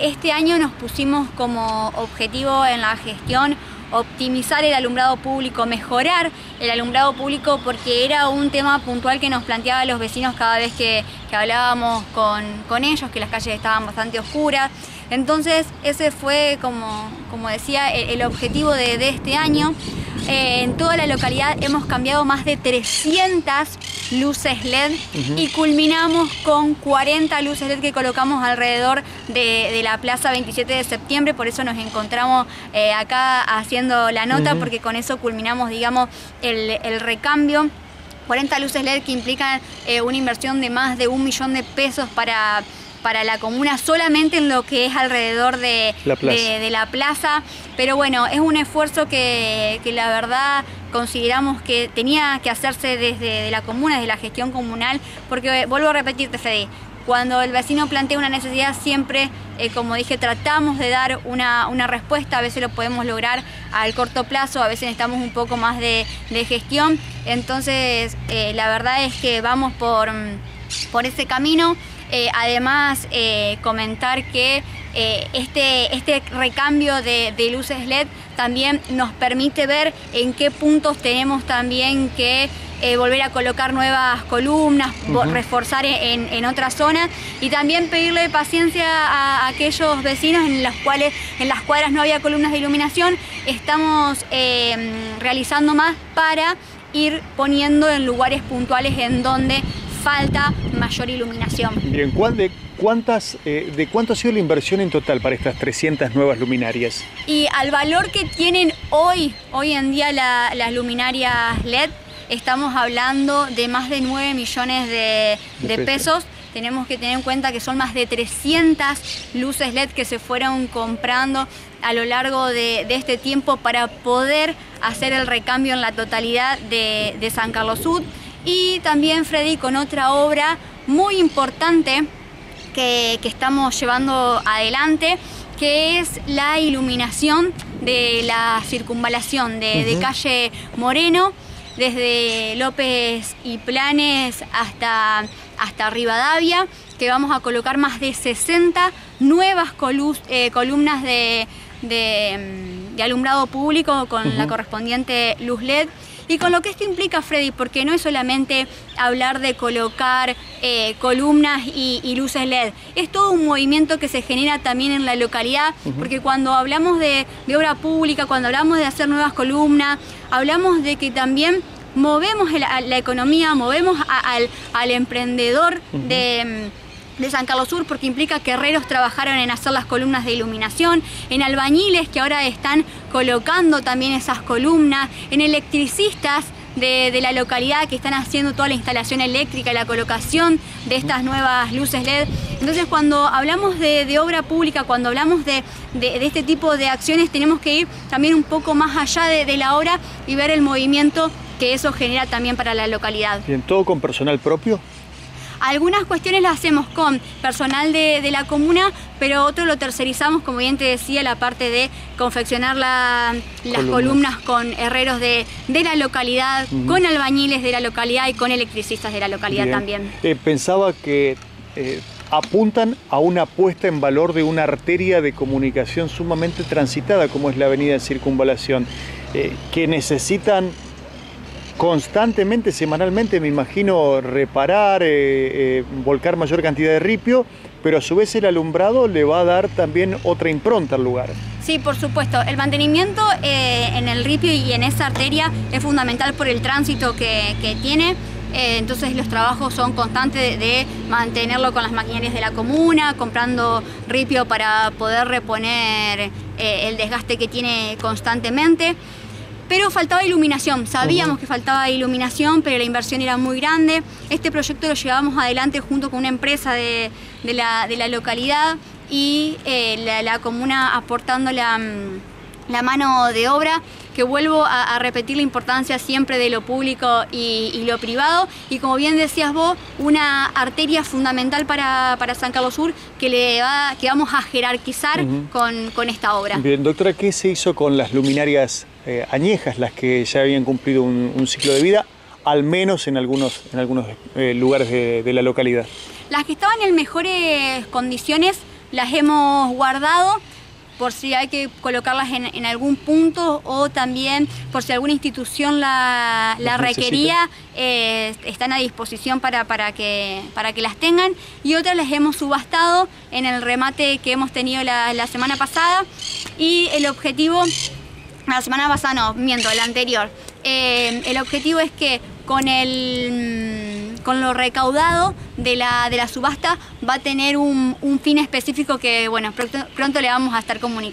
Este año nos pusimos como objetivo en la gestión optimizar el alumbrado público, mejorar el alumbrado público porque era un tema puntual que nos planteaba los vecinos cada vez que, hablábamos con, ellos, que las calles estaban bastante oscuras. Entonces ese fue, como, como decía, el, objetivo de este año. Eh, en toda la localidad hemos cambiado más de 300 luces LED y culminamos con 40 luces LED que colocamos alrededor de, la plaza 27 de septiembre, por eso nos encontramos eh, acá haciendo la nota, porque con eso culminamos, digamos, el, recambio. 40 luces LED que implican eh, una inversión de más de un millón de pesos para para la comuna solamente en lo que es alrededor de la plaza. Pero bueno, es un esfuerzo que, la verdad consideramos que tenía que hacerse desde la comuna, desde la gestión comunal, porque vuelvo a repetirte, Fede, cuando el vecino plantea una necesidad siempre, eh, como dije, tratamos de dar una, respuesta, a veces lo podemos lograr al corto plazo, a veces necesitamos un poco más de, gestión, entonces eh, la verdad es que vamos por, por ese camino. Eh, además, eh, comentar que eh, este, este recambio de, luces LED también nos permite ver en qué puntos tenemos también que volver a colocar nuevas columnas, reforzar en, en otras zonas y también pedirle paciencia a, aquellos vecinos en los cuales en las cuadras no había columnas de iluminación. Estamos realizando más para ir poniendo en lugares puntuales en donde falta mayor iluminación. Bien, cuántas, eh, ¿de cuánto ha sido la inversión en total para estas 300 nuevas luminarias? Y al valor que tienen hoy, hoy en día las luminarias LED, estamos hablando de más de 9 millones de, pesos. Tenemos que tener en cuenta que son más de 300 luces LED que se fueron comprando a lo largo de, este tiempo para poder hacer el recambio en la totalidad de, de San Carlos Sud y también Freddy con otra obra muy importante que, estamos llevando adelante que es la iluminación de la circunvalación de, calle Moreno, desde López y Planes hasta, hasta Rivadavia, que vamos a colocar más de 60 nuevas eh, columnas de, alumbrado público con la correspondiente luz LED y con lo que esto implica, Freddy, porque no es solamente hablar de colocar eh, columnas y, luces LED, es todo un movimiento que se genera también en la localidad, porque cuando hablamos de, obra pública, cuando hablamos de hacer nuevas columnas, hablamos de que también movemos la, economía, movemos al, emprendedor de de San Carlos Sur porque implica que herreros trabajaron en hacer las columnas de iluminación, en albañiles que ahora están colocando también esas columnas, en electricistas de, la localidad que están haciendo toda la instalación eléctrica, la colocación de estas nuevas luces LED. Entonces cuando hablamos de, obra pública, cuando hablamos de, este tipo de acciones, tenemos que ir también un poco más allá de, la obra y ver el movimiento que eso genera también para la localidad. ¿Bien todo con personal propio? Algunas cuestiones las hacemos con personal de, la comuna, pero otro lo tercerizamos, como bien te decía, la parte de confeccionar las columnas. con herreros de, la localidad, con albañiles de la localidad y con electricistas de la localidad también. Eh, pensaba que eh, apuntan a una puesta en valor de una arteria de comunicación sumamente transitada como es la avenida de Circunvalación, eh, que necesitan constantemente, semanalmente, me imagino, reparar, eh, eh, volcar mayor cantidad de ripio, pero a su vez el alumbrado le va a dar también otra impronta al lugar. Sí, por supuesto. El mantenimiento eh, en el ripio y en esa arteria es fundamental por el tránsito que, tiene. entonces los trabajos son constantes de, mantenerlo con las maquinarias de la comuna, comprando ripio para poder reponer el desgaste que tiene constantemente pero faltaba iluminación. Sabíamos que faltaba iluminación, pero la inversión era muy grande. Este proyecto lo llevamos adelante junto con una empresa de, la, localidad y eh, la, comuna aportando la, mano de obra que vuelvo a, repetir la importancia siempre de lo público y, lo privado y como bien decías vos, una arteria fundamental para, San Carlos Sur que, le va, que vamos a jerarquizar con, esta obra. Bien, doctora, ¿qué se hizo con las luminarias eh, añejas las que ya habían cumplido un, ciclo de vida, al menos en algunos, en algunos eh, lugares de, la localidad. Las que estaban en mejores condiciones las hemos guardado por si hay que colocarlas en, algún punto o también por si alguna institución la, requería, eh, están a disposición para, para, que, para que las tengan. Y otras las hemos subastado en el remate que hemos tenido la, semana pasada. Y el objetivo, la semana pasada no, miento, la anterior. Eh, el objetivo es que con el con lo recaudado de la, de la subasta va a tener un, fin específico que bueno pronto le vamos a estar comunicando.